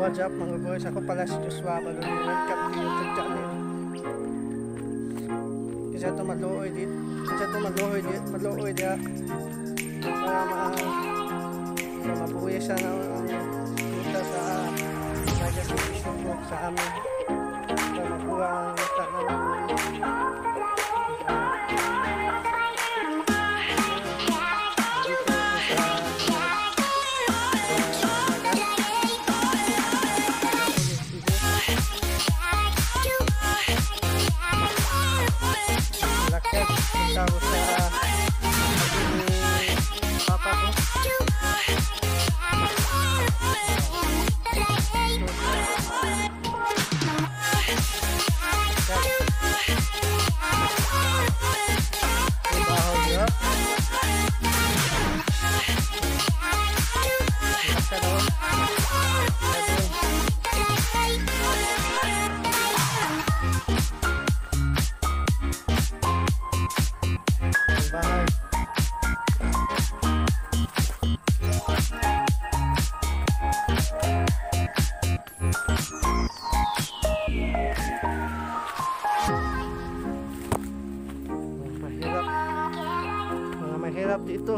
what's up mga boys? Ako pala si Joshua Balon. Welcome to YouTube channel. Kasi ito maluoy dit. Kasi ito maluoy dit. Maluoy dit. Para ma para mabuhay siya na ang kita sa Naga sa Facebook sa amin. Para makuha ang kita ng mahirap dito